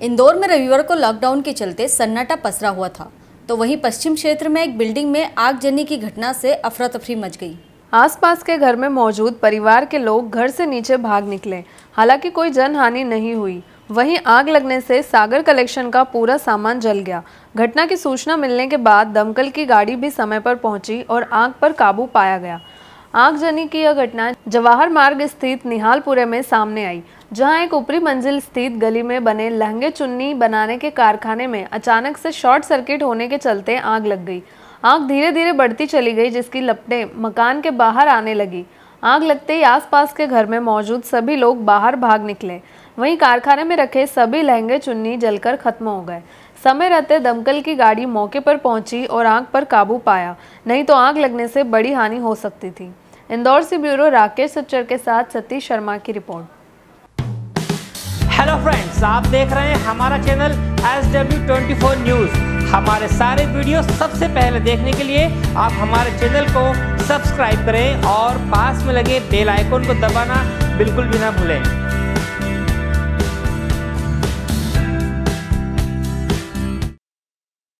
इंदौर में रविवार को लॉकडाउन के चलते सन्नाटा पसरा हुआ था तो वहीं पश्चिम क्षेत्र में एक बिल्डिंग में आगजनी की घटना से अफरा तफरी मच गई। आसपास के घर में मौजूद परिवार के लोग घर से नीचे भाग निकले, हालाँकि कोई जनहानि नहीं हुई। वहीं आग लगने से सागर कलेक्शन का पूरा सामान जल गया। घटना की सूचना मिलने के बाद दमकल की गाड़ी भी समय पर पहुँची और आग पर काबू पाया गया। आगजनी की यह घटना जवाहर मार्ग स्थित निहालपुरे में सामने आई, जहाँ एक ऊपरी मंजिल स्थित गली में बने लहंगे चुन्नी बनाने के कारखाने में अचानक से शॉर्ट सर्किट होने के चलते आग लग गई। आग धीरे धीरे बढ़ती चली गई, जिसकी लपटें मकान के बाहर आने लगी। आग लगते ही आसपास के घर में मौजूद सभी लोग बाहर भाग निकले। वहीं कारखाने में रखे सभी लहंगे चुन्नी जलकर खत्म हो गए। समय रहते दमकल की गाड़ी मौके पर पहुँची और आग पर काबू पाया, नहीं तो आग लगने से बड़ी हानि हो सकती थी। इंदौर से ब्यूरो राकेश सच्चर के साथ सतीश शर्मा की रिपोर्ट। हेलो फ्रेंड्स आप देख रहे हैं हमारा channel S W twenty four news हमारे सारे वीडियो सबसे पहले देखने के लिए आप हमारे चैनल को सब्सक्राइब करें और पास में लगे बेल आइकोन को दबाना बिल्कुल भी ना भूलें।